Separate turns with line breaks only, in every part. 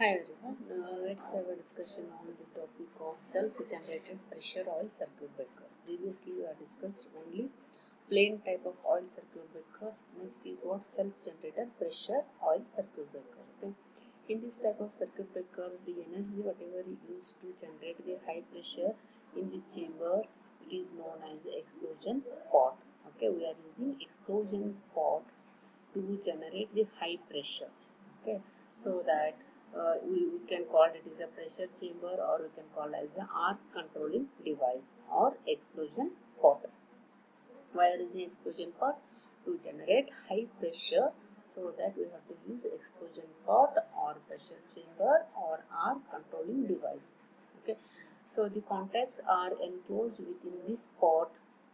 Hi everyone, uh, let's have a discussion on the topic of self-generated pressure oil circuit breaker. Previously we have discussed only plain type of oil circuit breaker. Next is what self-generated pressure oil circuit breaker. Okay. In this type of circuit breaker, the energy whatever is used to generate the high pressure in the chamber, it is known as explosion pot. Okay, we are using explosion pot to generate the high pressure. Okay, so that uh, we, we can call it as a pressure chamber or we can call it as the arc controlling device or explosion pot. Why is the explosion pot? To generate high pressure so that we have to use explosion pot or pressure chamber or arc controlling device. Okay. So the contacts are enclosed within this pot.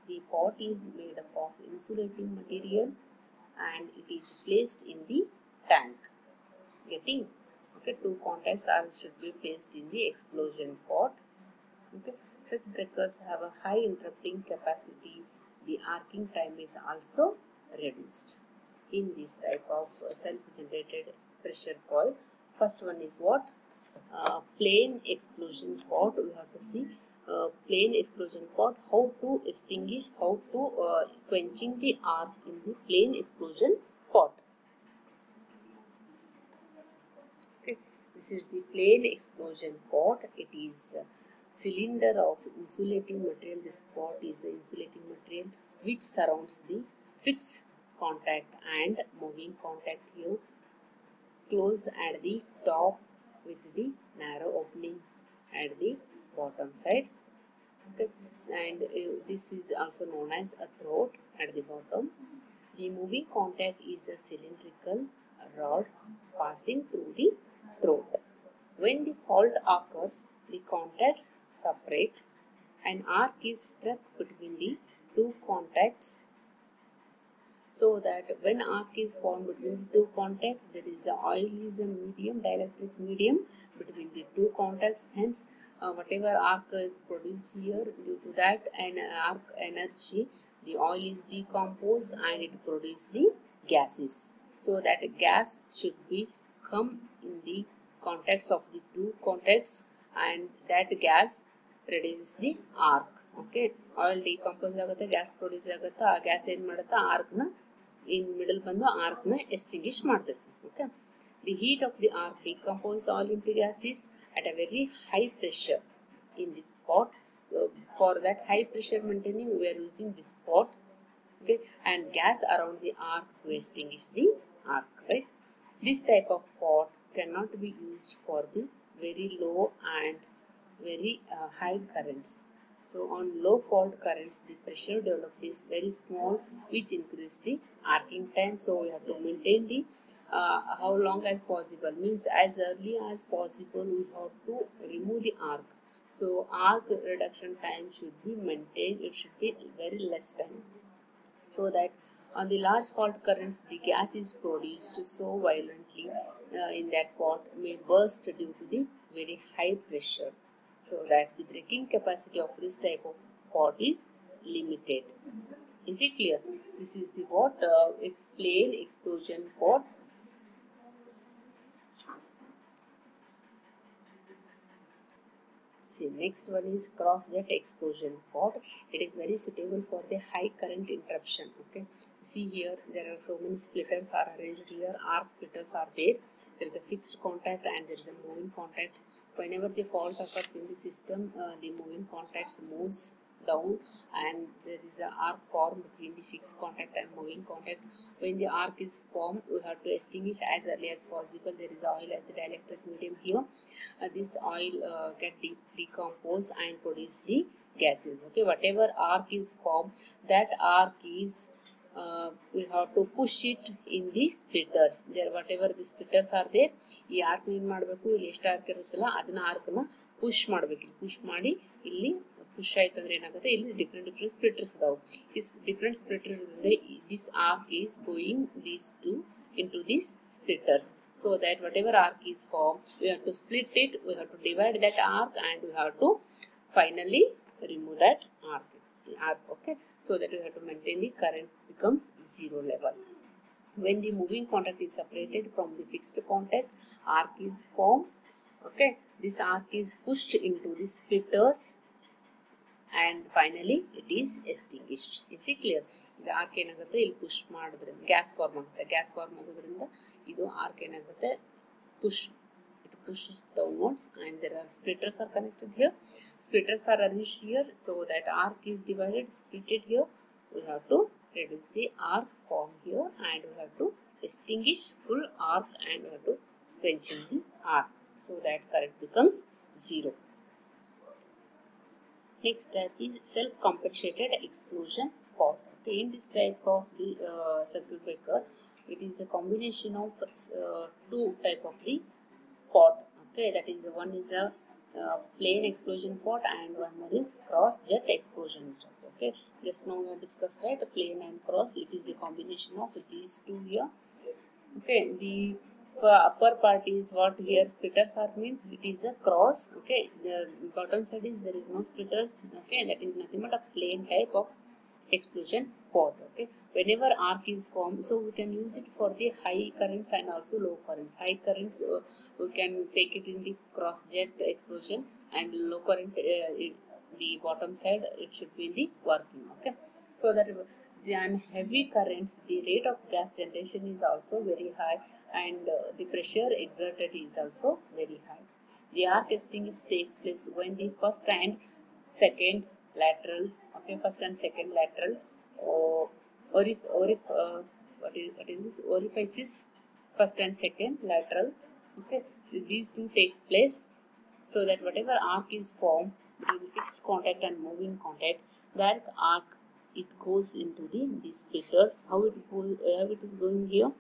The pot is made up of insulating material and it is placed in the tank. Getting okay two contacts are should be placed in the explosion pot okay. Such breakers have a high interrupting capacity. The arcing time is also reduced. In this type of self-generated pressure coil first one is what? Uh, plain explosion pot we have to see uh, plain explosion pot how to extinguish how to uh, quenching the arc in the plain explosion pot This is the plain explosion pot. It is a cylinder of insulating material. This pot is an insulating material which surrounds the fixed contact and moving contact here closed at the top with the narrow opening at the bottom side. Okay. And uh, this is also known as a throat at the bottom. The moving contact is a cylindrical rod passing through the throat. When the fault occurs, the contacts separate. An arc is struck between the two contacts so that when arc is formed between the two contacts, there is a oil is a medium, dielectric medium between the two contacts. Hence, uh, whatever arc is produced here, due to that an arc energy, the oil is decomposed and it produces the gases. So that gas should be come in the context of the two contacts, and that gas produces the arc okay? Oil decompose agutha gas produce agutha gas en madutha arc na in middle bandu arc na extinguish madutathe okay? The heat of the arc decomposes all into gases at a very high pressure in this pot. So for that high pressure maintaining we are using this pot okay? And gas around the arc to extinguish the arc this type of pot cannot be used for the very low and very uh, high currents. So on low fault currents, the pressure developed is very small, which increase the arcing time. So we have to maintain the uh, how long as possible means as early as possible we have to remove the arc. So arc reduction time should be maintained. It should be very less time so that on the large fault currents the gas is produced so violently uh, in that pot may burst due to the very high pressure so that the breaking capacity of this type of pot is limited. Is it clear? This is the what uh, it's plain explosion pot See, next one is cross jet explosion pot. It is very suitable for the high current interruption. Okay. See here, there are so many splitters are arranged here. Arc splitters are there. There is a fixed contact and there is a moving contact. Whenever the fault occurs in the system, uh, the moving contacts moves down and there is a arc formed between the fixed contact and moving contact. When the arc is formed, we have to extinguish as early as possible. There is oil as a dielectric medium here. Uh, this oil uh, get de decomposed and produce the gases. Okay, whatever arc is formed, that arc is uh, we have to push it in the splitters. There whatever the splitters are there, ಈ arc ಏನು ಮಾಡಬೇಕು ಇಲ್ಲಿ ಎಷ್ಟು arc ಇರುತ್ತಲ್ಲ ಅದನ್ನ ಆರ್ಕ್ನ push ಮಾಡಬೇಕು ಇಲ್ಲಿ push ಮಾಡಿ ಇಲ್ಲಿ ಪುಷ್ ಆಯ್ತು ಅಂದ್ರೆ ಏನಾಗುತ್ತೆ ಇಲ್ಲಿ ಡಿಫ್ರೆಂಟ್ ಡಿಫ್ರೆಂಟ್ ಸ್ಪ್ಲಿಟರ್ಸ್ ಇದಾವೆ ಇಸ್ ಡಿಫ್ರೆಂಟ್ ಸ್ಪ್ಲಿಟರ್ ಇರೋದ್ರಿಂದ this arc is going these two into these splitters so that whatever arc is formed we have to split it we have to divide that arc and we have to finally remove that arc arc okay so that we have to maintain the current becomes zero level when the moving contact is separated from the fixed contact arc is formed Okay, this arc is pushed into the splitters And finally it is extinguished easy clear ಇದು arc ಏನಾಗುತ್ತೆ? ಇಲ್ಲಿ push ಮಾಡೋದ್ರಿಂದ gas form ಆಗುತ್ತೆ. Gas form ಆಗೋದ್ರಿಂದ ಇದು arc ಏನಾಗುತ್ತೆ? Push it push downwards and there are splitters are connected here splitters are arrange here so that arc is divided splitted here we have to reduce the arc form here and we have to extinguish full arc and we have to quench the arc so that current becomes zero. Next type is self-compensated explosion okay in this type of the uh, circuit breaker. It is a combination of uh, two type of the pot okay? That is one is a uh, plain explosion pot and one more is cross jet explosion pot okay? Just now we discussed right? Plain and cross it is a combination of these two here okay? The upper part is what here splitters are means it is a cross okay? The bottom side is there is no splitters okay? That is nothing but a plain type of explosion pot okay? Whenever arc is formed so we can use it for the high currents and also low currents. High currents uh, we can take it in the cross jet explosion and low current uh, it, the bottom side it should be in the working okay? So that than heavy currents the rate of gas generation is also very high and uh, the pressure exerted is also very high. The arc extinguish takes place when the first and second lateral okay first and second lateral or or if or if uh, what is what is this? Orifices first and second lateral okay. These two takes place so that whatever arc is formed between fixed contact and moving contact that arc it goes into the these splitters how it goes how it is going here?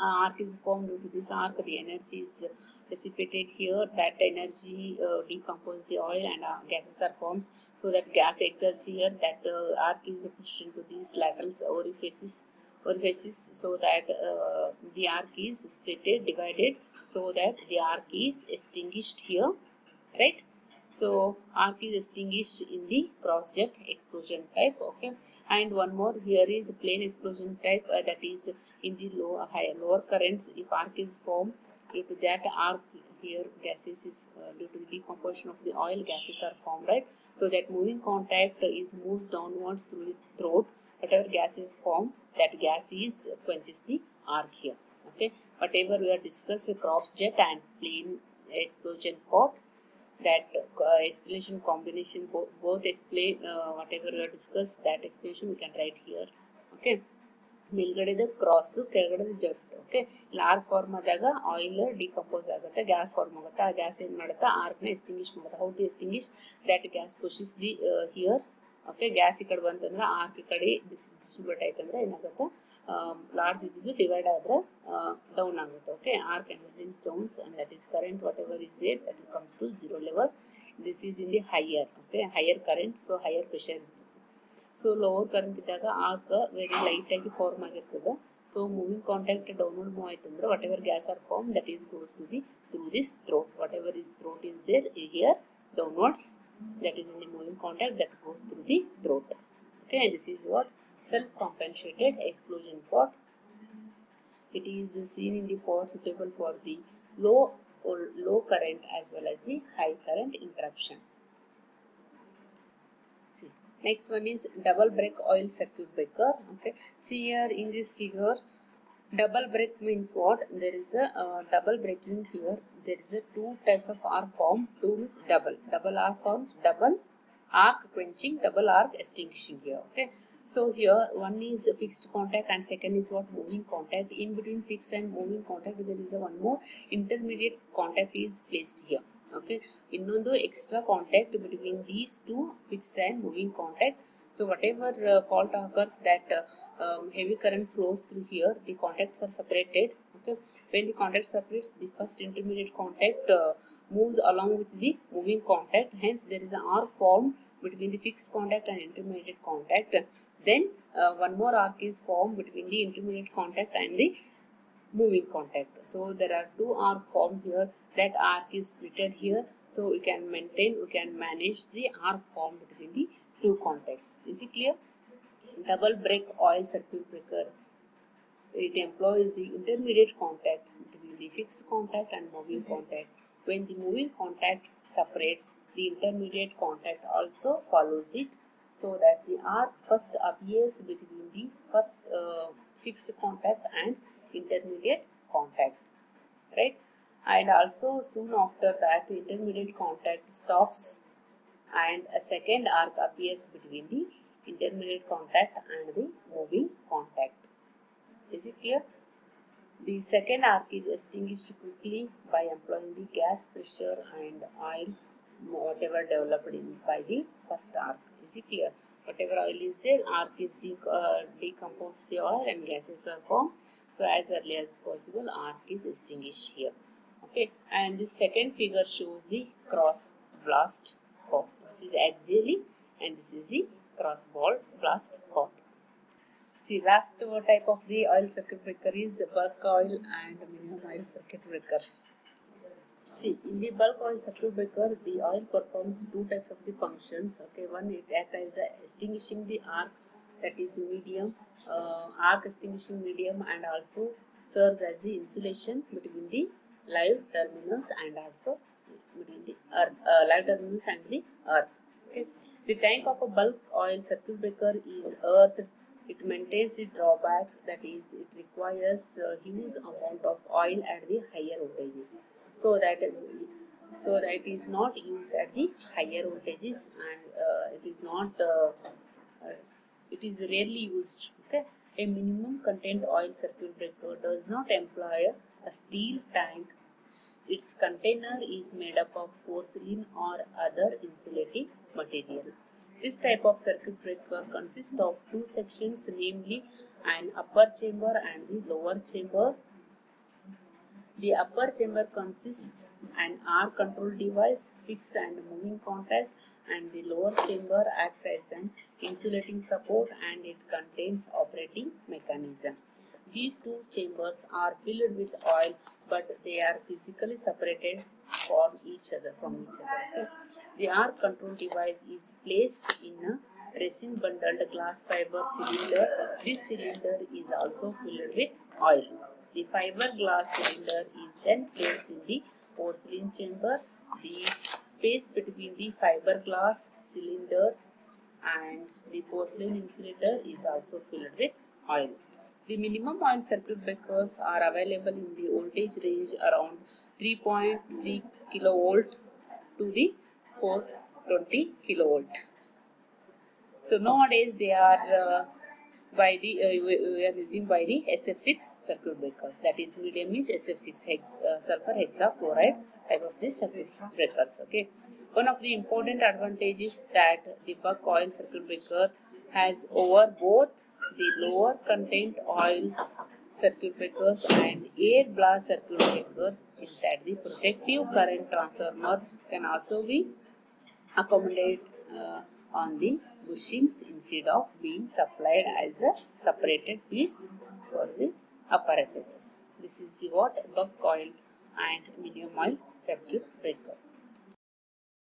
Uh, arc is formed due to this arc. The energy is dissipated here. That energy uh, decomposes the oil and uh, gases are formed. So that gas exerts here. That uh, arc is pushed into these lateral orifices orifices. So that uh, the arc is splitted divided. So that the arc is extinguished here. Right so arc is extinguished in the cross jet explosion type okay? And one more here is plain explosion type uh, that is in the low higher lower currents. If arc is formed due to that arc here gases is uh, due to the decomposition of the oil gases are formed right? So that moving contact is moves downwards through the throat whatever gas is formed that gas is quenches the arc here okay? Whatever we are discussed cross jet and plain explosion pot that uh, explanation combination both explain uh, whatever have discussed that explanation we can write here okay ಮೇಲ್ಗಡೆದು cross ಕೆಳಗಡೆದು ಜಟ್ okay ಇಲ್ಲಿ arc form ಆದಾಗ oil decompose ಆಗುತ್ತೆ gas form ಆಗುತ್ತೆ ಆ gas ಏನ್ ಮಾಡುತ್ತೆ ಆರ್ಕ್ನ ಎಸ್ಟಿಂಗಿಶ್ ಮಾಡುತ್ತೆ how to extinguish that gas pushes the here okay, gas ಈ ಕಡೆ ಬಂತಂದ್ರೆ ಈ ಕಡೆ ಡಿಸ್ಟ್ರಿಬ್ಯೂಟ್ ಆಯ್ತಂದ್ರೆ ಏನಾಗುತ್ತೆ? ಲಾರ್ಜ್ ಇದ್ದಿದ್ದು ಡಿವೈಡ್ ಆದ್ರೆ ಡೌನ್ ಆಗುತ್ತೆ, okay? Arc energy zones and that is current whatever is it that comes to zero level this is in the higher okay higher current so higher pressure ಇರ್ತದೆ so lower current ಇದ್ದಾಗ arc very light ಆಗಿ form ಆಗಿರ್ತದೆ. So moving contact downward move ಆಯ್ತಂದ್ರೆ whatever gas are form that is goes to the through this throat whatever is throat is there here downwards that is in the moving contact that goes through the throat. Okay, and this is what self-compensated explosion pot. It is seen in the pot suitable for the low or low current as well as the high current interruption. See, next one is double break oil circuit breaker. Okay, see here in this figure, double break means what? There is a uh, double breaking here there is a two types of arc form. Two is double. Double arc forms, double arc quenching, double arc extinguishing here. Okay. So here one is fixed contact and second is what moving contact. In between fixed and moving contact there is a one more intermediate contact is placed here. Okay. in Innondu extra contact between these two fixed and moving contact. So whatever uh, fault occurs that uh, um, heavy current flows through here, the contacts are separated okay when the contact separates the first intermediate contact uh, moves along with the moving contact. Hence there is an arc formed between the fixed contact and intermediate contact. Then uh, one more arc is formed between the intermediate contact and the moving contact. So there are two arc formed here. That arc is splitted here. So we can maintain we can manage the arc formed between the two contacts. Is it clear? Double break oil circuit breaker it employs the intermediate contact between the fixed contact and moving contact. When the moving contact separates, the intermediate contact also follows it so that the arc first appears between the first uh, fixed contact and intermediate contact right? And also soon after that the intermediate contact stops and a second arc appears between the intermediate contact and the moving contact is it clear? The second arc is extinguished quickly by employing the gas pressure and oil whatever developed in by the first arc. Is it clear? Whatever oil is there arc is de uh, decompose the oil and gases are formed. So as early as possible arc is extinguished here. Okay. And this second figure shows the cross blast pot this is axially and this is the cross ball blast pot see last type of the oil circuit breaker is bulk oil and minimum oil circuit breaker See, in the bulk oil circuit breaker, the oil performs two types of the functions. Okay, one it acts as a extinguishing the arc, that is the medium, uh, arc extinguishing medium, and also serves as the insulation between the live terminals and also between the earth, uh, live terminals and the earth. Okay, the tank of a bulk oil circuit breaker is earthed. It maintains the drawback that is, it requires a huge amount of oil at the higher voltages. So that so that it is not used at the higher voltages and uh, it is not uh, uh, it is rarely used okay? A minimum content oil circuit breaker does not employ a steel tank. Its container is made up of porcelain or other insulating material this type of circuit breaker consists of two sections namely an upper chamber and the lower chamber the upper chamber consists an arc control device, fixed and moving contact and the lower chamber acts as an insulating support and it contains operating mechanism. These two chambers are filled with oil but they are physically separated from each other from each other. Okay? The control device is placed in a resin bonded glass fiber cylinder. This cylinder is also filled with oil. The fiberglass cylinder is then placed in the porcelain chamber. The space between the fiberglass cylinder and the porcelain insulator is also filled with oil. The minimum oil circuit breakers are available in the voltage range around 3.3 kilovolt to the 420 kilovolt. So nowadays they are uh, by the uh, we are using by the SF6 circuit breakers. That is medium is SF6 hex, uh, sulfur hexafluoride type of this circuit breakers. Okay. One of the important advantages that the bulk oil circuit breaker has over both the lower content oil circuit breakers and air blast circuit breaker is that the protective current transformer can also be accommodated uh, on the bushings instead of being supplied as a separated piece for the apparatuses. This is what bulk coil and medium oil circuit breaker.